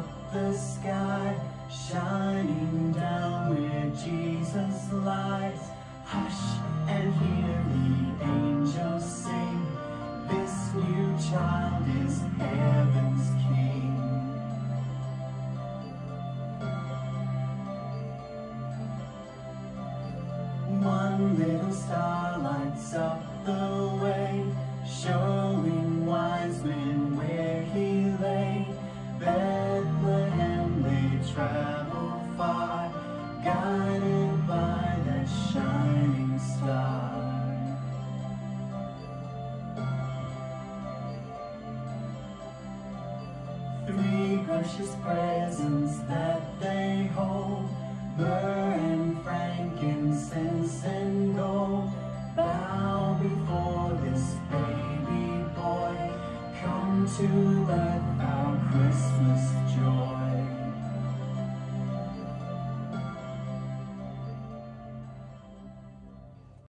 up the sky, shining down where Jesus lies. Hush and hear the angels sing, this new child is heaven's king. One little star lights up the way, showing guided by that shining star. Three precious presents that they hold, myrrh and frankincense and gold. Bow before this baby boy, come to earth